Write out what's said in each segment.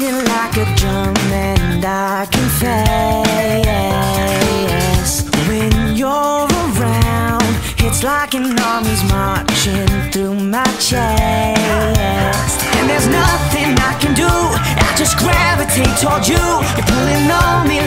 beating like a drum and I confess When you're around, it's like an army's marching through my chest. And there's nothing I can do, I just gravitate toward you. You're pulling on me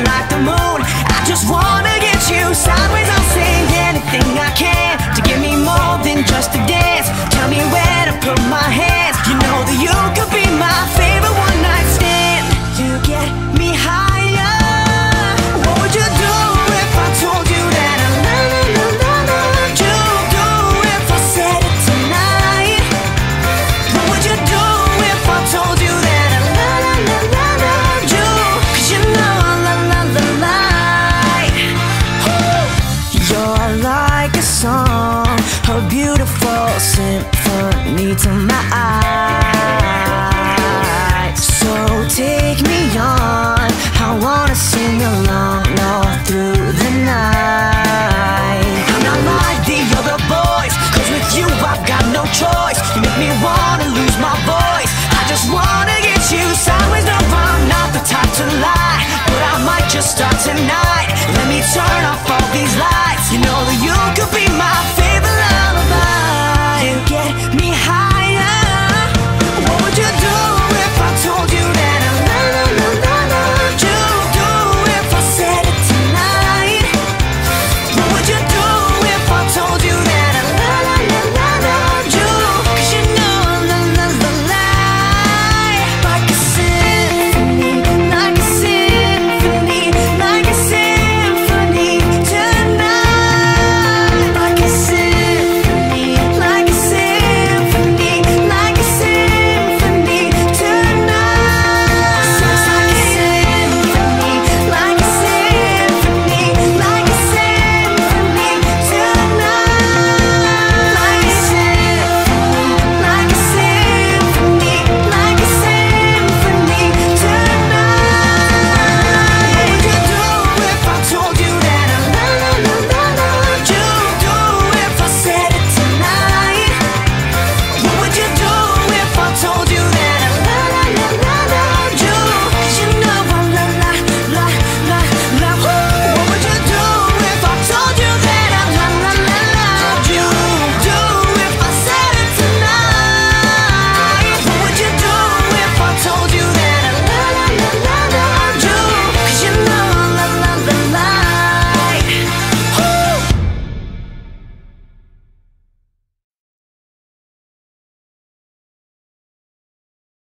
symphony to my eyes.